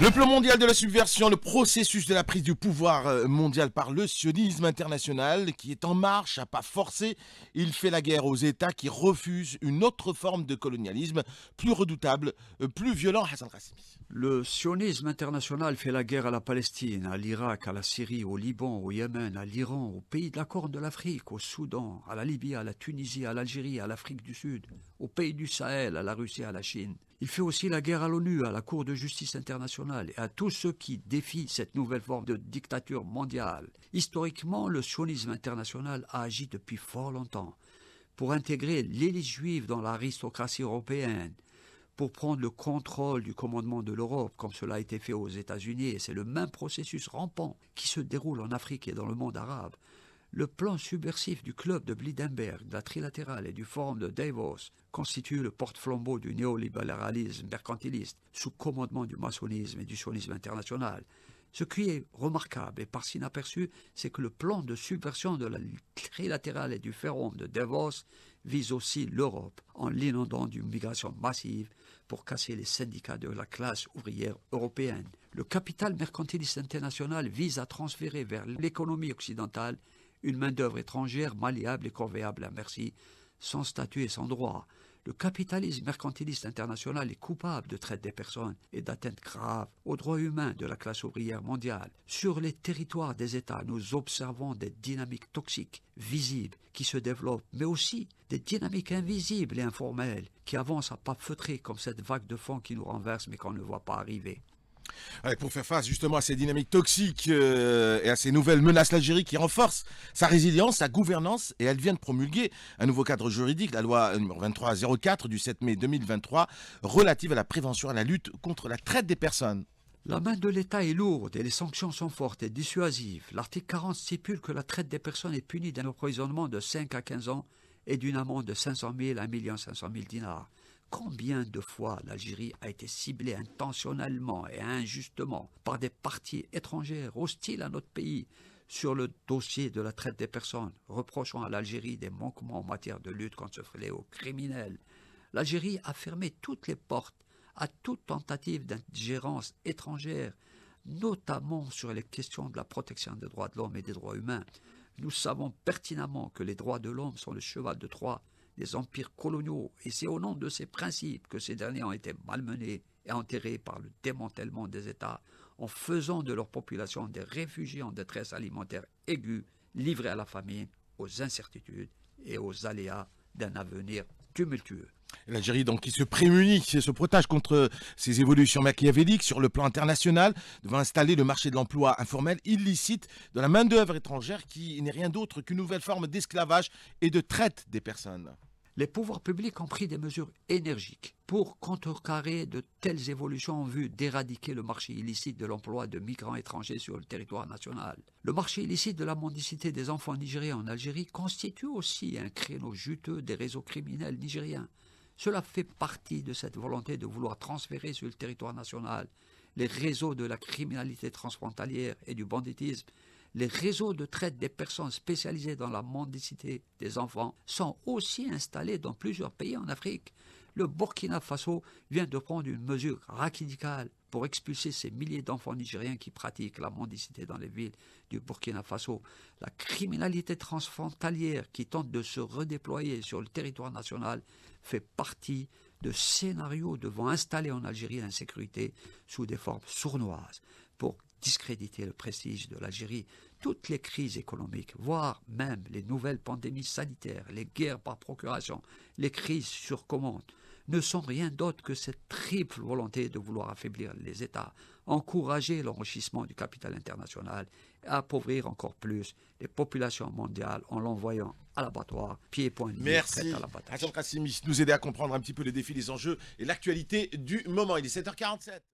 Le plan mondial de la subversion, le processus de la prise du pouvoir euh, mondial par le sionisme international qui est en marche à pas forcé. Il fait la guerre aux États qui refusent une autre forme de colonialisme plus redoutable, euh, plus violent. Hassan. Le sionisme international fait la guerre à la Palestine, à l'Irak, à la Syrie, au Liban, au Yémen, à l'Iran, aux pays de la Corne de l'Afrique, au Soudan, à la Libye, à la Tunisie, à l'Algérie, à l'Afrique du Sud, aux pays du Sahel, à la Russie, à la Chine. Il fait aussi la guerre à l'ONU, à la Cour de justice internationale et à tous ceux qui défient cette nouvelle forme de dictature mondiale. Historiquement, le sionisme international a agi depuis fort longtemps pour intégrer l'élite juive dans l'aristocratie européenne, pour prendre le contrôle du commandement de l'Europe, comme cela a été fait aux États-Unis, et c'est le même processus rampant qui se déroule en Afrique et dans le monde arabe. Le plan subversif du club de Blidenberg, de la trilatérale et du forum de Davos constitue le porte-flambeau du néolibéralisme mercantiliste sous commandement du maçonnisme et du sionisme international. Ce qui est remarquable et par inaperçu, c'est que le plan de subversion de la trilatérale et du forum de Davos vise aussi l'Europe en l'inondant d'une migration massive pour casser les syndicats de la classe ouvrière européenne. Le capital mercantiliste international vise à transférer vers l'économie occidentale une main-d'œuvre étrangère malléable et corvéable à merci, sans statut et sans droit. Le capitalisme mercantiliste international est coupable de traite des personnes et d'atteintes graves aux droits humains de la classe ouvrière mondiale. Sur les territoires des États, nous observons des dynamiques toxiques, visibles, qui se développent, mais aussi des dynamiques invisibles et informelles qui avancent à pas feutrés comme cette vague de fond qui nous renverse mais qu'on ne voit pas arriver pour faire face justement à ces dynamiques toxiques euh, et à ces nouvelles menaces, l'Algérie qui renforce sa résilience, sa gouvernance, et elle vient de promulguer un nouveau cadre juridique, la loi numéro 2304 du 7 mai 2023, relative à la prévention et à la lutte contre la traite des personnes. La main de l'État est lourde et les sanctions sont fortes et dissuasives. L'article 40 stipule que la traite des personnes est punie d'un emprisonnement de 5 à 15 ans et d'une amende de 500 000 à 1 500 000 dinars. Combien de fois l'Algérie a été ciblée intentionnellement et injustement par des partis étrangères hostiles à notre pays sur le dossier de la traite des personnes, reprochant à l'Algérie des manquements en matière de lutte contre ce fléau criminel? L'Algérie a fermé toutes les portes à toute tentative d'ingérence étrangère, notamment sur les questions de la protection des droits de l'homme et des droits humains. Nous savons pertinemment que les droits de l'homme sont le cheval de Troie des empires coloniaux, et c'est au nom de ces principes que ces derniers ont été malmenés et enterrés par le démantèlement des États, en faisant de leur population des réfugiés en détresse alimentaire aiguë, livrés à la famine, aux incertitudes et aux aléas d'un avenir tumultueux. L'Algérie, donc, qui se prémunit, qui se protège contre ces évolutions machiavéliques sur le plan international, devant installer le marché de l'emploi informel illicite de la main-d'œuvre étrangère qui n'est rien d'autre qu'une nouvelle forme d'esclavage et de traite des personnes. Les pouvoirs publics ont pris des mesures énergiques pour contrecarrer de telles évolutions en vue d'éradiquer le marché illicite de l'emploi de migrants étrangers sur le territoire national. Le marché illicite de la mendicité des enfants nigériens en Algérie constitue aussi un créneau juteux des réseaux criminels nigériens. Cela fait partie de cette volonté de vouloir transférer sur le territoire national les réseaux de la criminalité transfrontalière et du banditisme. Les réseaux de traite des personnes spécialisées dans la mendicité des enfants sont aussi installés dans plusieurs pays en Afrique. Le Burkina Faso vient de prendre une mesure radicale pour expulser ces milliers d'enfants nigériens qui pratiquent la mendicité dans les villes du Burkina Faso. La criminalité transfrontalière qui tente de se redéployer sur le territoire national fait partie de scénarios devant installer en Algérie l'insécurité sous des formes sournoises discréditer le prestige de l'Algérie. Toutes les crises économiques, voire même les nouvelles pandémies sanitaires, les guerres par procuration, les crises sur commande, ne sont rien d'autre que cette triple volonté de vouloir affaiblir les États, encourager l'enrichissement du capital international et appauvrir encore plus les populations mondiales en l'envoyant à l'abattoir, pieds et poings liés, Merci. à. Hassan Kassimi, nous aider à comprendre un petit peu les défis, les enjeux et l'actualité du moment. Il est 7h47.